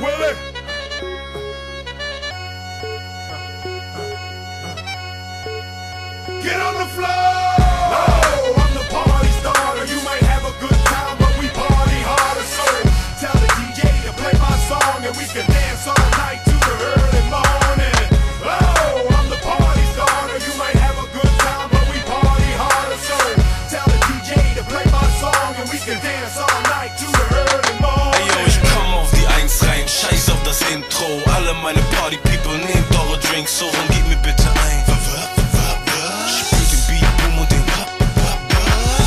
Willie. Get on the floor! No, I'm the party starter. You might have a good time, but we party harder. Tell the DJ to play my song and we can dance all night to the early morning. Oh, I'm the party starter. You might have a good time, but we party harder. Tell the DJ to play my song and we can dance all night Drinks hoch und gebt mir bitte ein. Spür den Beat, Boom und den Pop.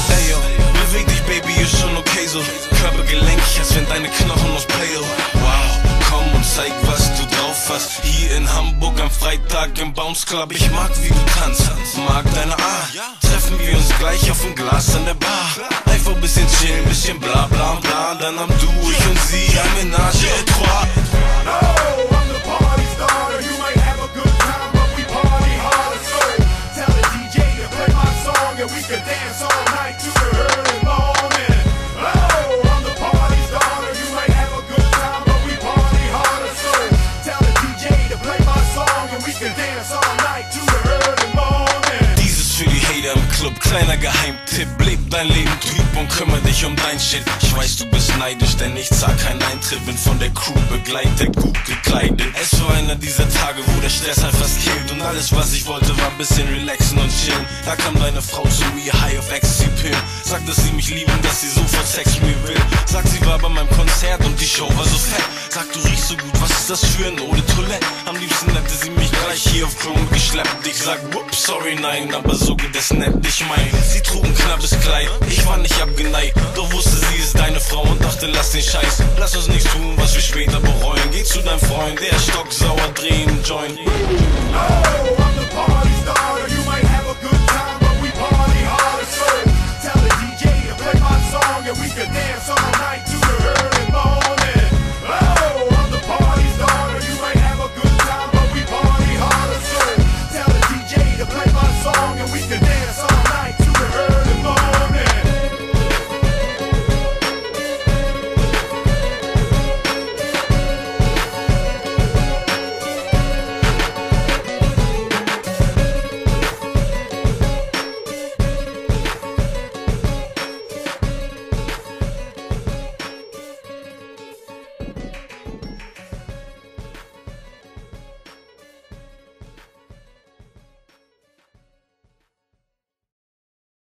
Ey, yo, beweg dich, Baby, ist schon okay so. Körper gelenkig, als wenn deine Knochen aus Play, oh. Wow, komm und zeig, was du drauf hast. Hier in Hamburg am Freitag im Bounce Club. Ich mag, wie du tanzt, mag deine Art. Treffen wir uns gleich auf ein Glas an der Bar. Einfach bisschen chillen, bisschen bla bla bla. Dann haben du, ich und sie ein Menage à trois. Dieses für die Hater im Club, kleiner Geheimtipp. Leb dein Leben, Typ, und kümmere dich um dein Shit. Ich weiß, du bist neidisch, denn ich zahl keinen Eintritt. Bin von der Crew begleitet, gut gekleidet. Es war einer dieser Tage, wo der Stress halt fast killt. Und alles, was ich wollte, war ein bisschen relaxen und chillen. Da kam deine Frau zu mir, high auf Ecstasy-Pillen. Sagt, dass sie mich lieben, dass sie sofort Sex mit mir will. Sagt, sie war bei meinem Konzert und die Show war so fett. Sagt, du riechst so gut, was ist das für ein Eau Toilette? Gleich hier auf Klo geschleppt. Ich sag, whoops, sorry, nein, aber so geht es nicht. Ich mein, sie trug ein knappes Kleid. Ich war nicht abgeneigt, doch wusste sie ist deine Frau und dachte, lass den Scheiß. Lass uns nichts tun, was wir später bereuen. Geh zu deinem Freund, der stocksauer, dreh einen Joint. Oh,